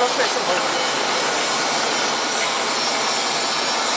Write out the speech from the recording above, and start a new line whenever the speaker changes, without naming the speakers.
楽
しそうです。